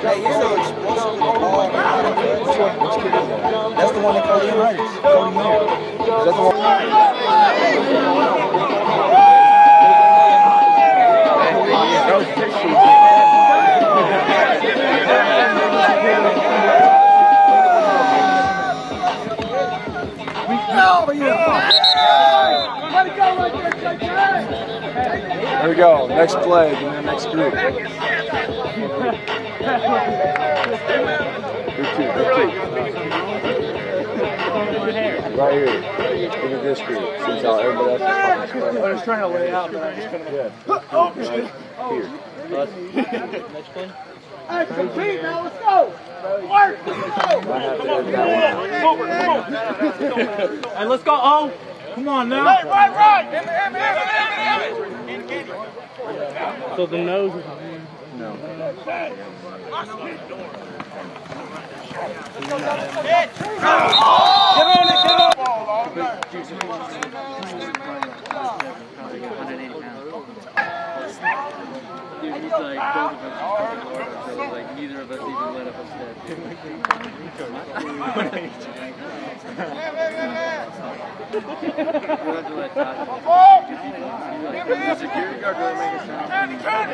Hey, explosive the one? That's the one that called Is that the one? You! Let it go right there, JJ! There we go. Next play, next group. Right here. Look at this group. Seems how everybody else is I was trying to lay out, but I just couldn't. Yeah. Oh, here. Next play. Hey, compete now. Let's go. Work. Let's go. Come on. Come on. Come on. Come on. Come on. Come on. Come on. Come Come on now. Right, right, right. So the nose is. No. Get on it, neither of us even let up a step. Congratulations. to let Todd. Security guard.